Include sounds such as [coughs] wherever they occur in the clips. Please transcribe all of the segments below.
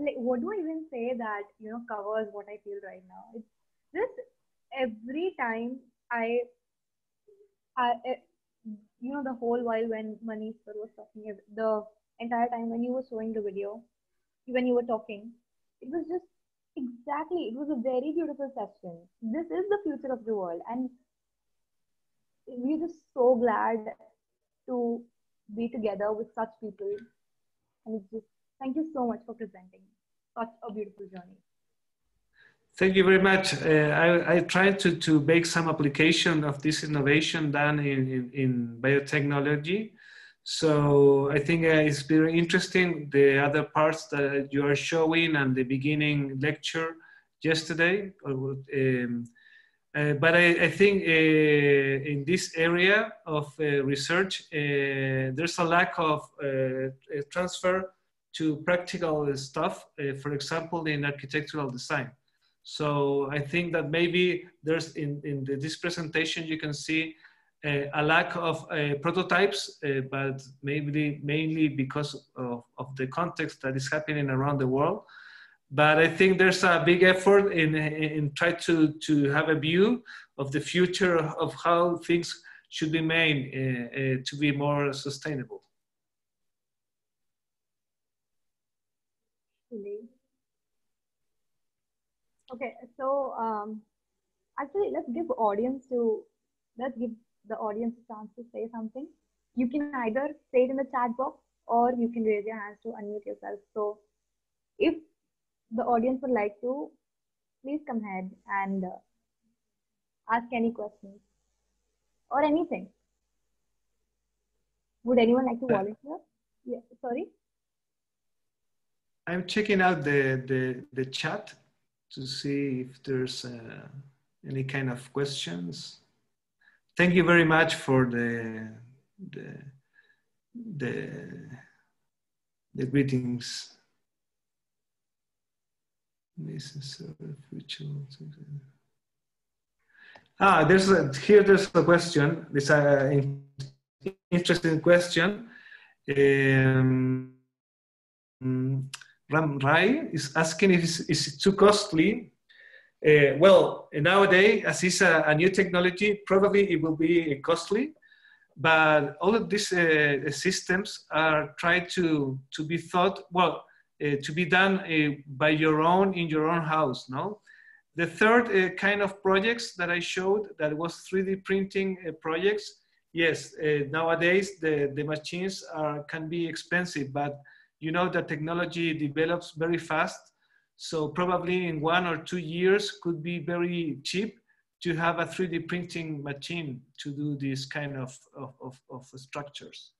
like what do I even say that you know covers what I feel right now? It's just every time I, I, you know, the whole while when Manish was talking, the entire time when you were showing the video, when you were talking, it was just exactly. It was a very beautiful session. This is the future of the world, and we're just so glad to be together with such people. And it's just thank you so much for presenting such a beautiful journey. Thank you very much. Uh, I, I tried to, to make some application of this innovation done in, in, in biotechnology. So I think uh, it's very interesting, the other parts that you are showing and the beginning lecture yesterday. Um, uh, but I, I think uh, in this area of uh, research, uh, there's a lack of transfer to practical stuff, for example, in architectural design. So I think that maybe there's in, in the, this presentation, you can see uh, a lack of uh, prototypes, uh, but maybe mainly because of, of, the context that is happening around the world. But I think there's a big effort in, in try to, to have a view of the future of how things should be made uh, uh, to be more sustainable. Okay, so um, actually, let's give audience to let's give the audience a chance to say something. You can either say it in the chat box or you can raise your hands to unmute yourself. So, if the audience would like to, please come ahead and uh, ask any questions or anything. Would anyone like to uh, volunteer? Yeah, sorry. I'm checking out the, the, the chat to see if there's uh, any kind of questions. Thank you very much for the the the, the greetings. Ah, there's a, here. There's a question. This an interesting question. Um, Ram Rai is asking if it's, is it too costly. Uh, well, nowadays, as it's a, a, new technology, probably it will be costly, but all of these uh, systems are tried to, to be thought, well, uh, to be done uh, by your own, in your own house, no? The third uh, kind of projects that I showed, that was 3D printing uh, projects, yes, nowadays the, the machines are, can be expensive, but you know that technology develops very fast. So probably in one or two years could be very cheap to have a 3D printing machine to do this kind of, of, of, of structures.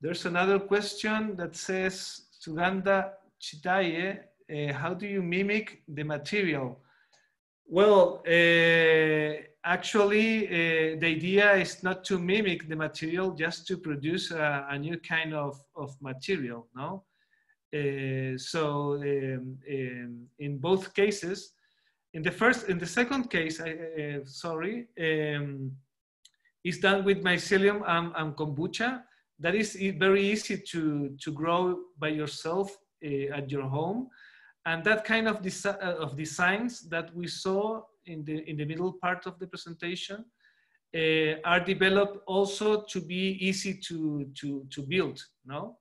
There's another question that says, Suganda Chitaye, uh, how do you mimic the material? Well, uh, actually, uh, the idea is not to mimic the material, just to produce a, a new kind of, of material, no? Uh, so um, um, in both cases, in the first, in the second case, I, uh, sorry, um, is done with mycelium and, and, kombucha. That is very easy to, to grow by yourself uh, at your home. And that kind of, desi uh, of designs that we saw in the, in the middle part of the presentation uh, are developed also to be easy to, to, to build, no?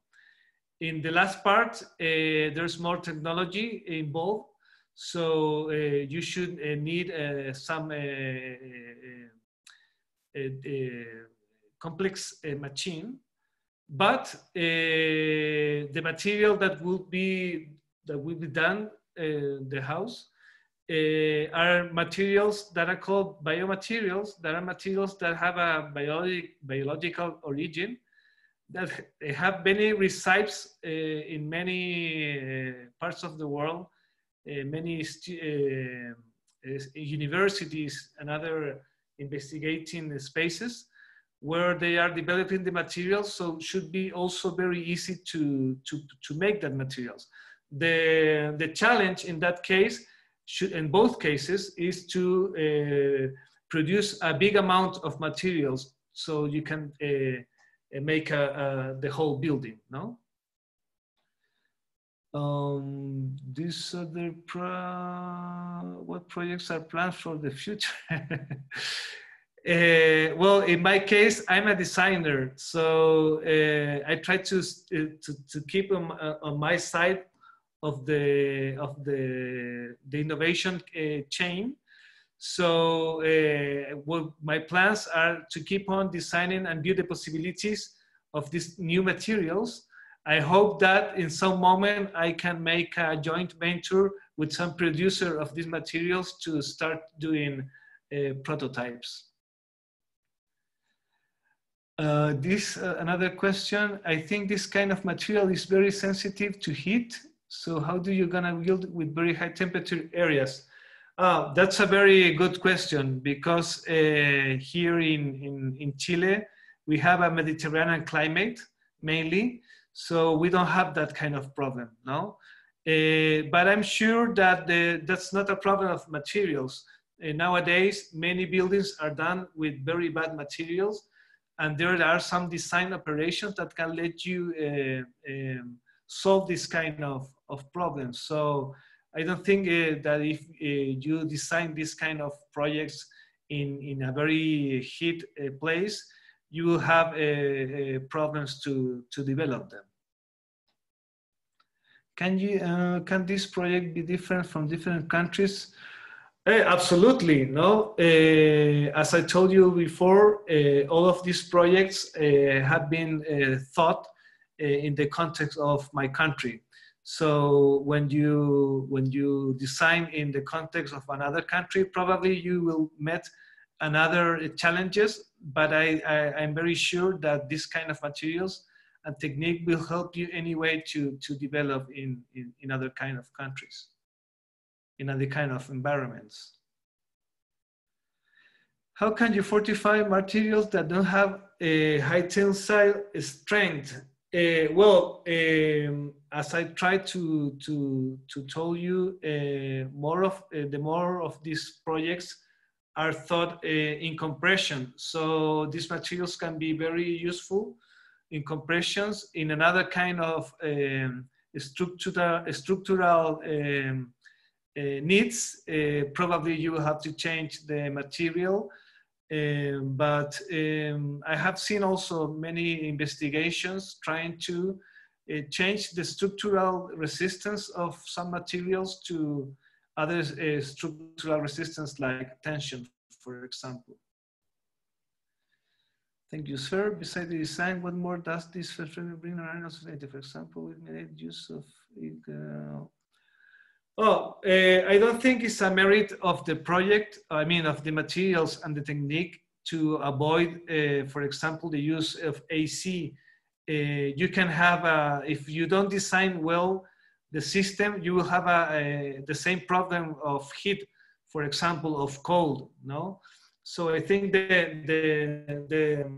In the last part, uh, there's more technology involved, so uh, you should uh, need uh, some uh, complex machine, but the material that will be that will be done the house uh, are materials that are called biomaterials, that are materials that have a biologic, biological origin, that have many recipes uh, in many uh, parts of the world, uh, many uh, universities and other investigating spaces where they are developing the materials, so should be also very easy to, to, to make that materials. The, the challenge in that case should, in both cases is to uh, produce a big amount of materials so you can uh, uh, make a, a, the whole building, no? um, these other pro what projects are planned for the future? [laughs] Uh, well, in my case, I'm a designer, so uh, I try to, to, to keep on, on my side of the of the the innovation uh, chain. So, uh, my plans are to keep on designing and build the possibilities of these new materials. I hope that in some moment I can make a joint venture with some producer of these materials to start doing prototypes. Uh, this uh, another question. I think this kind of material is very sensitive to heat. So how do you gonna build with very high temperature areas? Uh, that's a very good question because uh, here in, in, in Chile, we have a Mediterranean climate mainly. So we don't have that kind of problem, no? Uh, but I'm sure that the, that's not a problem of materials. Uh, nowadays, many buildings are done with very bad materials and there are some design operations that can let you uh, um, solve this kind of, of problems. So I don't think uh, that if uh, you design this kind of projects in, in a very heat uh, place, you will have uh, problems to, to develop them. Can, you, can this project be different from different countries? Absolutely, no. Uh, as I told you before, uh, all of these projects uh, have been thought in the context of my country. So when you when you design in the context of another country, probably you will meet another challenges. But I, I am very sure that this kind of materials and technique will help you anyway to to develop in in, in other kind of countries in other kind of environments. How can you fortify materials that don't have a high tensile strength? Uh, well, um, as I tried to to to tell you, uh, more of uh, the more of these projects are thought uh, in compression. So these materials can be very useful in compressions in another kind of um, structural structural um, uh, needs, uh, probably you will have to change the material. Um, but um, I have seen also many investigations trying to uh, change the structural resistance of some materials to other uh, structural resistance like tension, for example. Thank you, sir. Besides the design, what more does this bring around society? For example, we made use of uh, Oh, uh, I don't think it's a merit of the project, I mean, of the materials and the technique to avoid, uh, for example, the use of AC. Uh, you can have, a, if you don't design well the system, you will have a, a, the same problem of heat, for example, of cold, no? So I think the, the, the,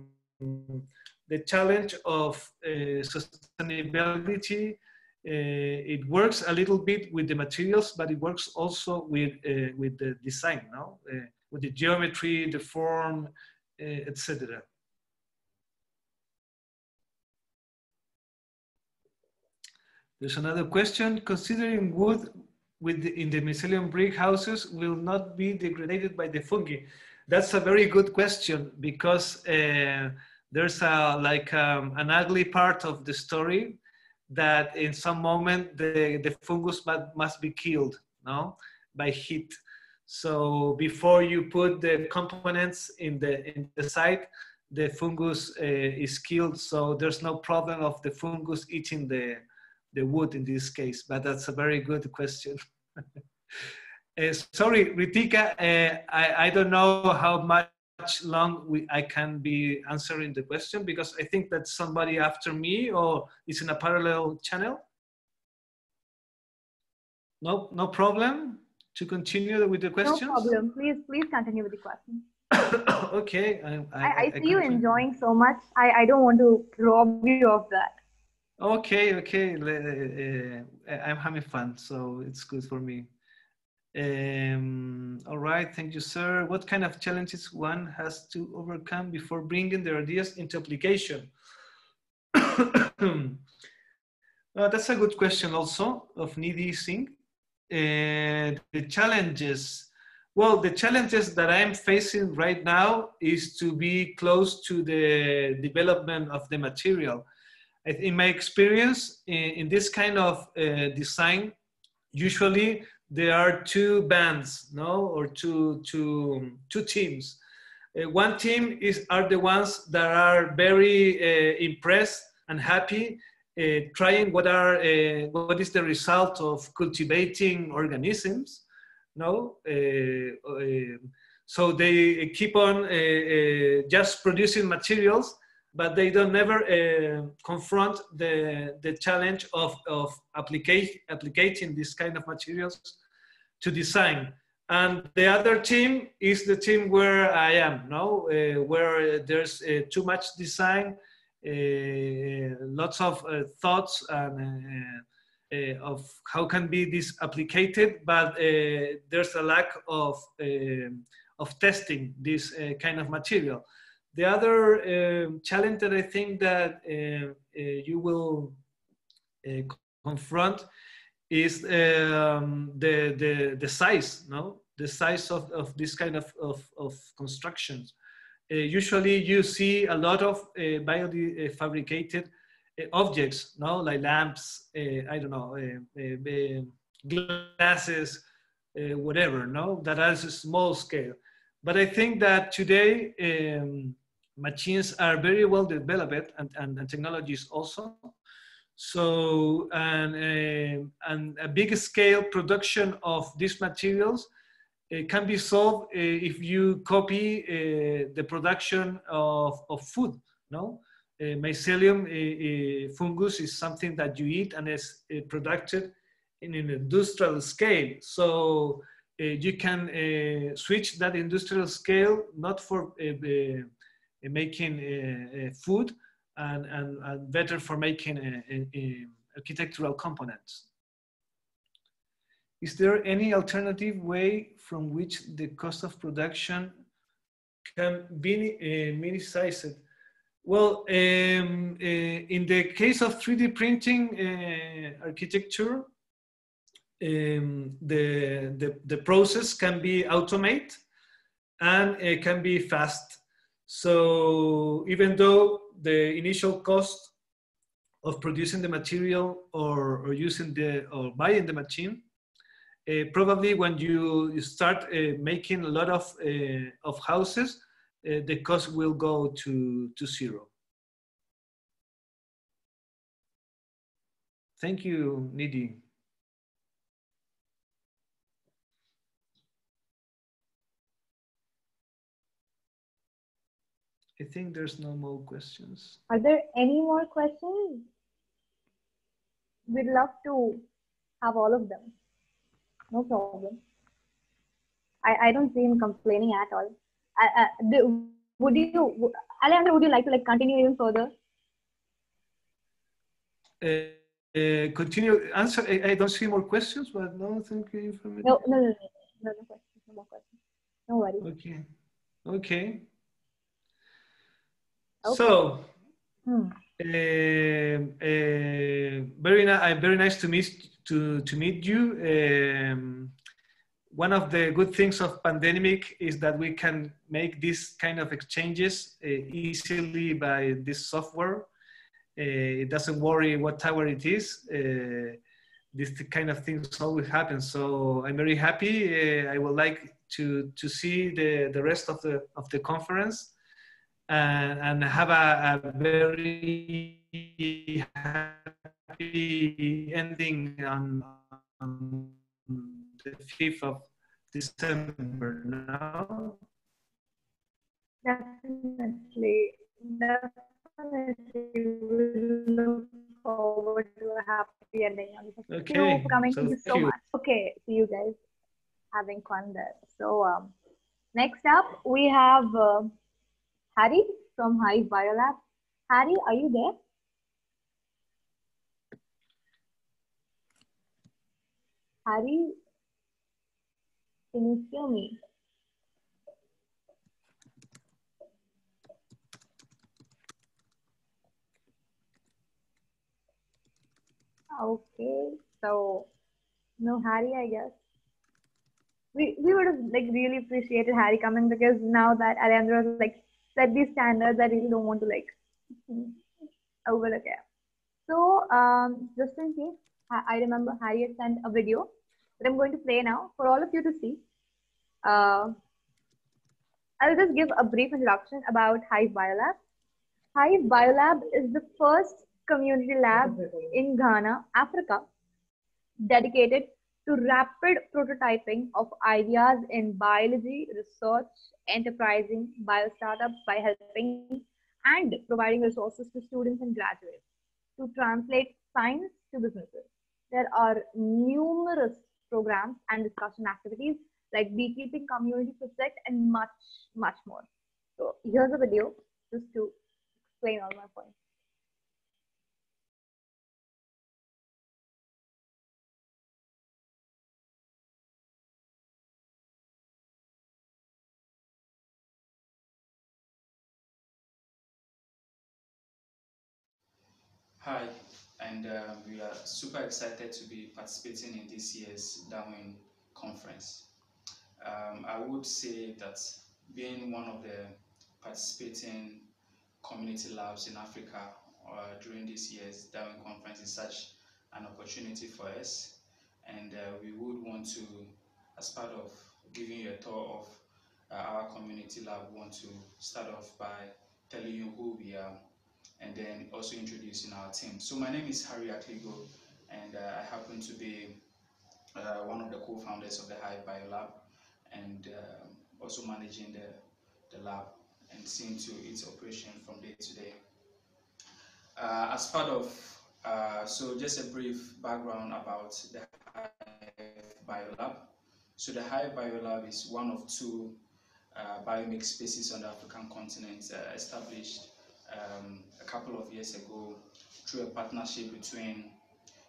the challenge of sustainability it works a little bit with the materials, but it works also with uh, with the design, no? Uh, with the geometry, the form, etc. There's another question. Considering wood with the, in the mycelium brick houses will not be degraded by the fungi? That's a very good question because uh, there's a like um, an ugly part of the story that in some moment the, the fungus must, must be killed no? By heat. So before you put the components in the in the site the fungus uh, is killed. So there's no problem of the fungus eating the the wood in this case but that's a very good question. Uh, [laughs] sorry ritika uh, I, I don't know how much much long we, I can be answering the question because I think that somebody after me or is in a parallel channel. No, no problem to continue with the questions. No problem. Please, please continue with the question. [coughs] okay. I, I, I, I see you enjoying so much. I, I don't want to rob you of that. Okay, okay. Uh, I'm having fun, so it's good for me. Um, all right, thank you, sir. What kind of challenges one has to overcome before bringing their ideas into application? [coughs] Uh, that's a good question also of Nidhi Singh. Uh, the challenges, well, the challenges that I'm facing right now is to be close to the development of the material. In my experience, in, in this kind of uh, design, usually there are two bands, no, or two, two, two teams. Uh, one team is are the ones that are very uh, impressed and happy uh, trying what are uh, what is the result of cultivating organisms no uh, uh, so they keep on just producing materials but they don't never confront the the challenge of of applicating this kind of materials to design and the other team is the team where I am, no, uh, where there's uh, too much design, uh, lots of uh, thoughts and uh, of how can be this applied, but there's a lack of of testing this kind of material. The other challenge that I think that you will confront is um, the, the, the size, no? The size of, of this kind of, of, of constructions. Uh, usually you see a lot of uh, biofabricated uh, objects, no, like lamps, I don't know, glasses, whatever, no, that has a small scale. But I think that today um, machines are very well developed and, and, and technologies also. So, and, uh, and a big scale production of these materials uh, can be solved uh, if you copy uh, the production of, of food, no? Uh, mycelium uh, uh, fungus is something that you eat and is produced in an industrial scale. So you can switch that industrial scale not for making food and, and, and, better for making architectural components. Is there any alternative way from which the cost of production can be uh, minimized? Well, um, uh, in the case of 3D printing uh, architecture, um, the, the, the, process can be automated and it can be fast. So even though the initial cost of producing the material or, or using the or buying the machine uh, probably when you start uh, making a lot of, uh, of houses, uh, the cost will go to, to zero. Thank you, Nidhi. I think there's no more questions. Are there any more questions? We'd love to have all of them no problem. I, I don't see him complaining at all. I, I, do, would you, Alejandro, would you like to like continue even further? Uh, uh, continue answer. I, I, don't see more questions, but no, thank you for me. No, no, no, no, no, no questions, no more questions. No worries. Okay, okay. Okay. So, hmm. uh, uh, very, uh, very nice to meet to, to meet you. Um, one of the good things of pandemic is that we can make this kind of exchanges uh, easily by this software. Uh, it doesn't worry what tower it is. Uh, this kind of things always happen. So I'm very happy. Uh, I would like to, to see the, the rest of the, of the conference and, and have a, a very happy ending on, on the 5th of December now. Definitely, definitely we look forward to a happy ending. Okay. Thank you for coming. So thank you so you. much. Okay, see you guys having fun there. So um, next up we have uh, Harry from Hive Biolab. Harry, are you there? Harry, can you hear me? Okay, so no Harry, I guess. We we would have like really appreciated Harry coming because now that Alejandro has like set these standards, I really don't want to like overlook it. So um, just in case, I remember Harry had sent a video that I'm going to play now for all of you to see. Uh, I'll just give a brief introduction about Hive Biolab. Hive Biolab is the first community lab in Ghana, Africa, dedicated to rapid prototyping of ideas in biology, research, enterprising, bio startups by helping and providing resources to students and graduates to translate science to businesses. There are numerous programs and discussion activities like beekeeping community project and much, much more. So here's a video just to explain all my points. Hi, and uh, we are super excited to be participating in this year's Darwin conference. Um, I would say that being one of the participating community labs in Africa uh, during this year's Darwin conference is such an opportunity for us, and uh, we would want to, as part of giving you a tour of uh, our community lab, want to start off by telling you who we are and then also introducing our team. So my name is Harry Akligo, and uh, I happen to be uh, one of the co-founders of the Hive Biolab, and uh, also managing the, the lab and seeing to its operation from day to day. Uh, as part of, uh, so just a brief background about the Hive Biolab. So the Hive Biolab is one of two uh, biomaker spaces on the African continent established um, a couple of years ago through a partnership between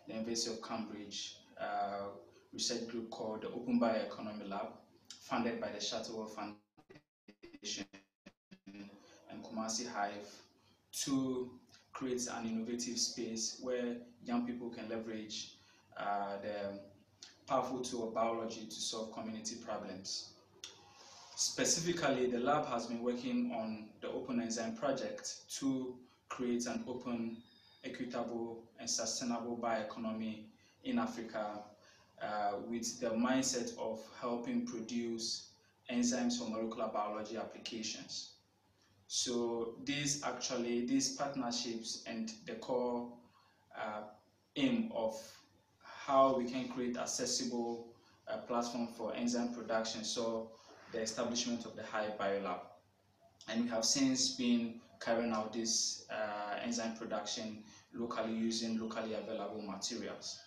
the University of Cambridge uh, research group called the Open Bioeconomy Lab, funded by the Shuttleworth Foundation and Kumasi Hive to create an innovative space where young people can leverage uh, the powerful tool of biology to solve community problems. Specifically, the lab has been working on the Open Enzyme project to create an open, equitable, and sustainable bioeconomy in Africa uh, with the mindset of helping produce enzymes for molecular biology applications. So these actually, these partnerships and the core uh, aim of how we can create accessible uh, platform for enzyme production. So the establishment of the Hive Biolab. And we have since been carrying out this uh, enzyme production locally using locally available materials.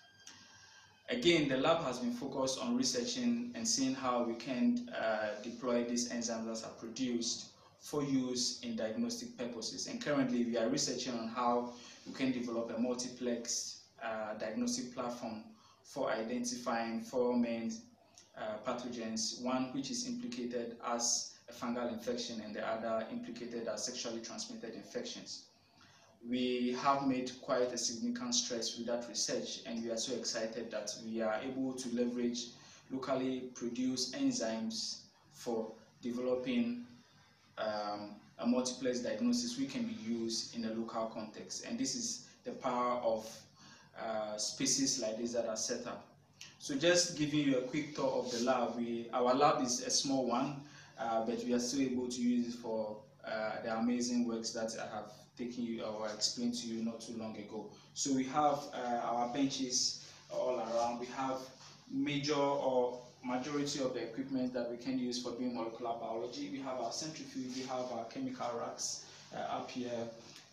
Again, the lab has been focused on researching and seeing how we can uh, deploy these enzymes that are produced for use in diagnostic purposes. And currently, we are researching on how we can develop a multiplex uh, diagnostic platform for identifying four main uh, pathogens, one which is implicated as a fungal infection and the other implicated as sexually transmitted infections. We have made quite a significant stress with that research and we are so excited that we are able to leverage locally produced enzymes for developing um, a multiplex diagnosis which can be used in a local context. And this is the power of uh, species like this that are set up. So just giving you a quick tour of the lab. We, our lab is a small one, uh, but we are still able to use it for uh, the amazing works that I have taken you or explained to you not too long ago. So we have uh, our benches all around. We have major or majority of the equipment that we can use for doing molecular biology. We have our centrifuge, we have our chemical racks uh, up here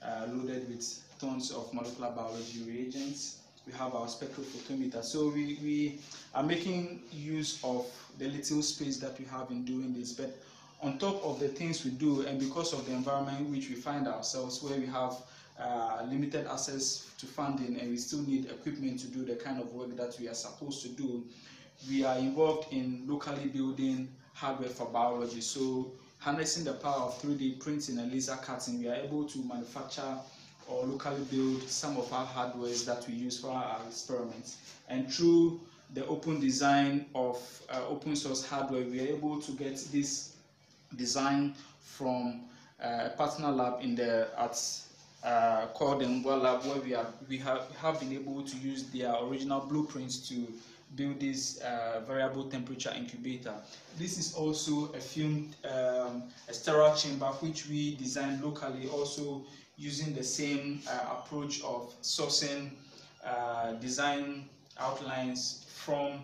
uh, loaded with tons of molecular biology reagents we have our spectrophotometer. So we, we are making use of the little space that we have in doing this. But on top of the things we do, and because of the environment in which we find ourselves, where we have uh, limited access to funding and we still need equipment to do the kind of work that we are supposed to do, we are involved in locally building hardware for biology. So harnessing the power of 3D printing and laser cutting, we are able to manufacture or locally build some of our hardwares that we use for our experiments. And through the open design of uh, open source hardware, we are able to get this design from uh, a partner lab in the at uh, called Mboalab, where we are we have have been able to use their original blueprints to build this uh, variable temperature incubator. This is also a fumed um, a sterile chamber which we designed locally, also using the same uh, approach of sourcing uh, design outlines from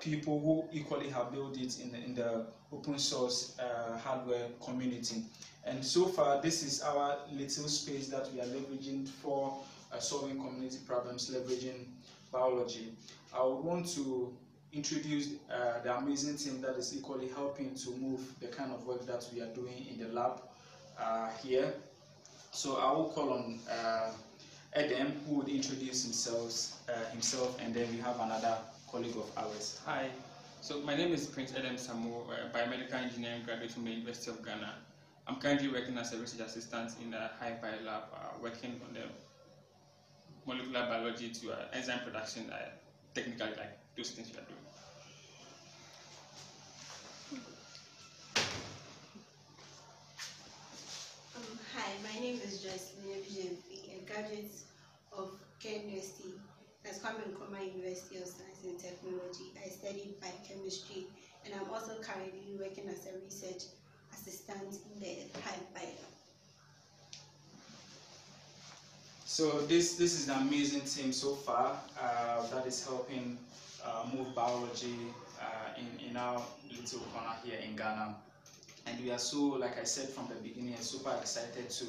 people who equally have built it in the, in the open source uh, hardware community. And so far, this is our little space that we are leveraging for uh, solving community problems, leveraging biology. I would want to introduce uh, the amazing team that is equally helping to move the kind of work that we are doing in the lab uh, here. So I will call on uh, who would introduce himself, uh, himself, and then we have another colleague of ours. Hi, so my name is Prince Edem Samu, uh, biomedical engineering graduate from the University of Ghana. I'm currently working as a research assistant in the Hive Biolab, uh, working on the molecular biology to uh, enzyme production, uh, technically like those things we are doing. Hi, my name is Joyce PGMV, a graduate of Kent University, that's Kwame Nkrumah University of Science and Technology. I studied biochemistry, and I'm also currently working as a research assistant in the Bio. So this this is an amazing team so far uh, that is helping uh, move biology uh, in in our little corner here in Ghana, and we are so like I said from the beginning, super excited to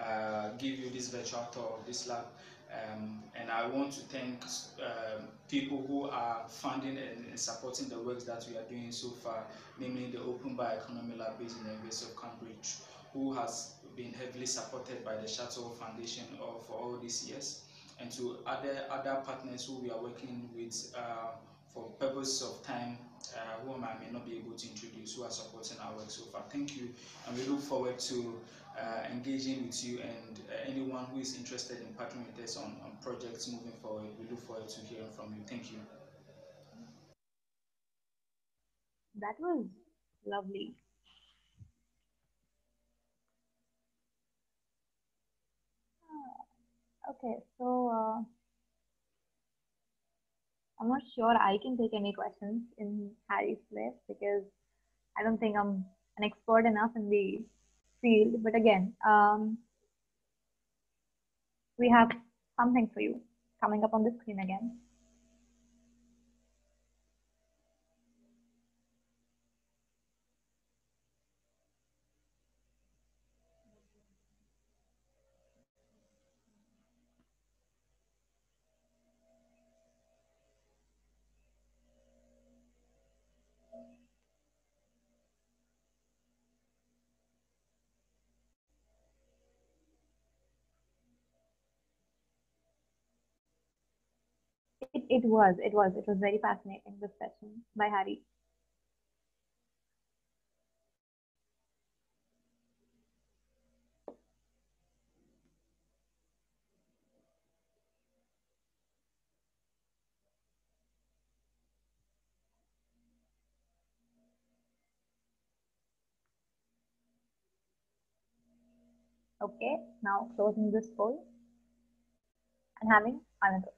uh, give you this virtual tour of this lab. Um, and I want to thank um, people who are funding and, and, supporting the works that we are doing so far, namely the Open Bioeconomy Lab based in the University of Cambridge, who has been heavily supported by the Shuttle Foundation for all these years, and to other other partners who we are working with uh, for purpose of time, uh, whom I may not be able to introduce, who are supporting our work so far. Thank you, and we look forward to uh, engaging with you and uh, anyone who is interested in partnering with us on, on projects moving forward. We look forward to hearing from you. Thank you. That was lovely. Ah, okay, so uh, I'm not sure I can take any questions in Harry's place because I don't think I'm an expert enough in the field. But again, um, we have something for you coming up on the screen again. It, was, it was, it was very fascinating, this session by Harry. Okay, now closing this poll and having another.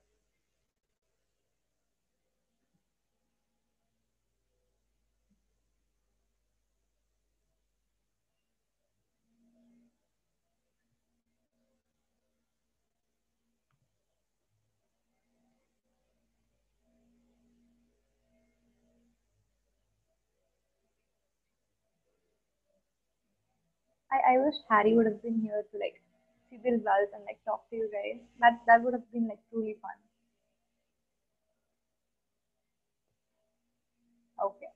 I, I wish Harry would have been here to like see the results and like talk to you guys. That that would have been like truly fun. Okay.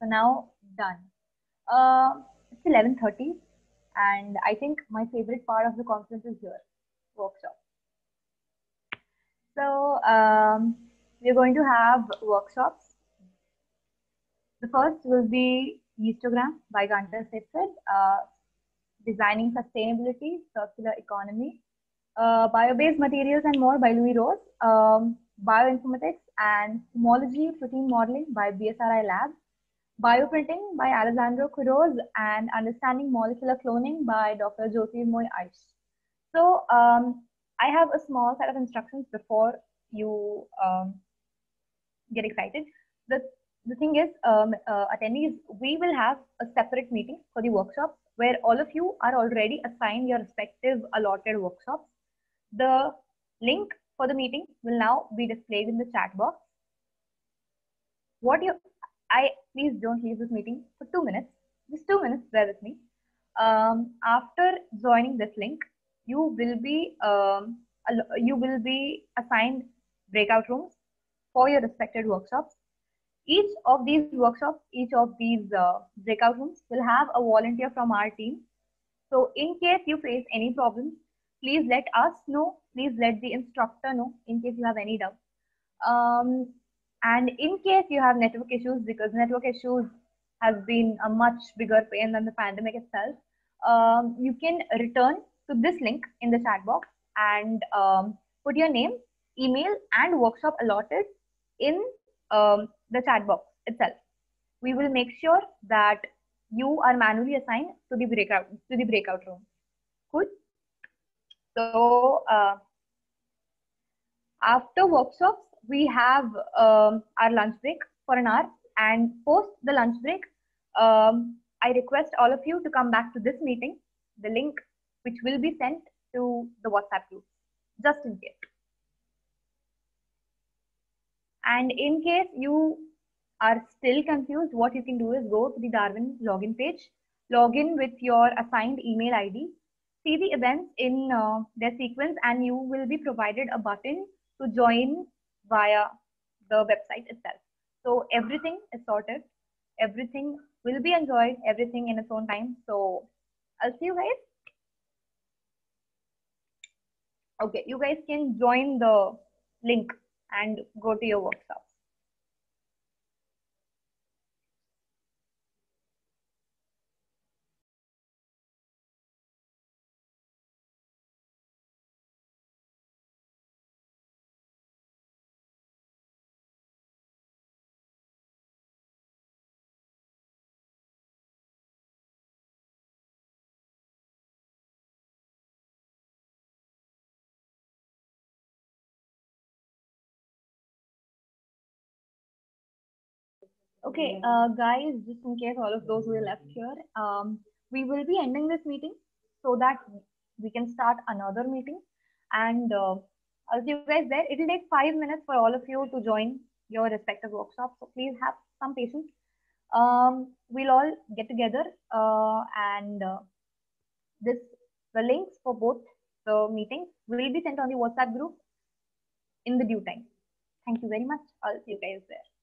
So now done. Uh, it's 11:30, and I think my favorite part of the conference is here, workshop. So um, we're going to have workshops. The first will be histogram by Gunter Sitfeld. Uh, designing sustainability, circular economy, uh, Bio-Based Materials and More by Louis Rose, um, Bioinformatics and Homology Protein Modeling by BSRI Lab, Bioprinting by Alessandro Quiroz, and Understanding Molecular Cloning by Dr. Jyoti Moy Aish. So um, I have a small set of instructions before you um, get excited. The, the thing is, um, uh, attendees, we will have a separate meeting for the workshops where all of you are already assigned your respective allotted workshops. The link for the meeting will now be displayed in the chat box. What you, I please don't leave this meeting for two minutes, just two minutes, bear with me. Um, after joining this link, you will be um, you will be assigned breakout rooms for your respected workshops. Each of these workshops, each of these uh, breakout rooms will have a volunteer from our team. So in case you face any problems, please let us know. Please let the instructor know in case you have any doubt. Um, and in case you have network issues, because network issues has been a much bigger pain than the pandemic itself, um, you can return to this link in the chat box and um, put your name, email, and workshop allotted in um, the chat box itself. We will make sure that you are manually assigned to the breakout to the breakout room. Cool. So uh, after workshops, we have um, our lunch break for an hour, and post the lunch break, um, I request all of you to come back to this meeting. The link which will be sent to the WhatsApp group, just in case. And in case you are still confused, what you can do is go to the Darwin login page, log in with your assigned email ID, see the events in uh, their sequence, and you will be provided a button to join via the website itself. So everything is sorted, everything will be enjoyed, everything in its own time. So I'll see you guys. Okay, you guys can join the link and go to your workshops. Okay, uh, guys, just in case all of those who are left here, um, we will be ending this meeting so that we can start another meeting. And uh, I'll see you guys there. It will take five minutes for all of you to join your respective workshops. So please have some patience. Um, we'll all get together uh, and uh, this the links for both the meetings will be sent on the WhatsApp group in the due time. Thank you very much. I'll see you guys there.